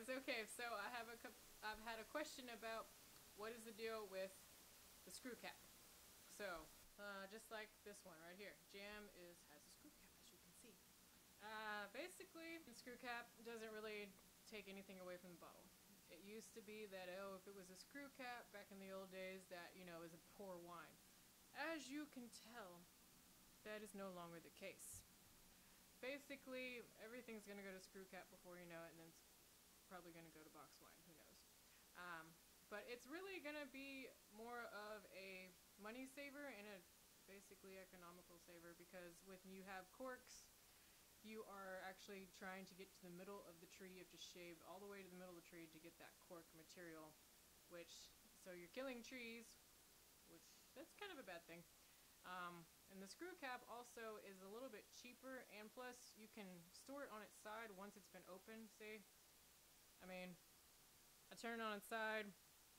guys. Okay, so I have a I've had a question about what is the deal with the screw cap. So, uh, just like this one right here, Jam is has a screw cap, as you can see. Uh, basically, the screw cap doesn't really take anything away from the bottle. It used to be that oh, if it was a screw cap back in the old days, that you know is a poor wine. As you can tell, that is no longer the case. Basically, everything's gonna go to screw cap before you know it, and then probably gonna go to box wine. Who knows? Um, but it's really gonna be more of a money saver and a basically economical saver because when you have corks, you are actually trying to get to the middle of the tree. You have to shave all the way to the middle of the tree to get that cork material, which so you're killing trees, which that's kind of a bad thing. Um, and the screw cap also is a little bit cheaper, and plus you can store it on its side once it's been opened. See, I mean, I turn it on its side,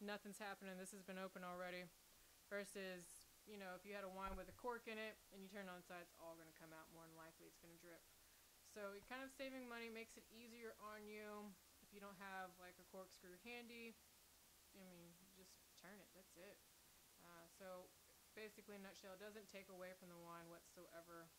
nothing's happening. This has been open already. Versus, you know, if you had a wine with a cork in it and you turn it on its side, it's all going to come out. More than likely, it's going to drip. So it kind of saving money makes it easier on you if you don't have like a corkscrew handy. I mean, just turn it. That's it. Uh, so basically, in a nutshell, it doesn't take away from the wine whatsoever.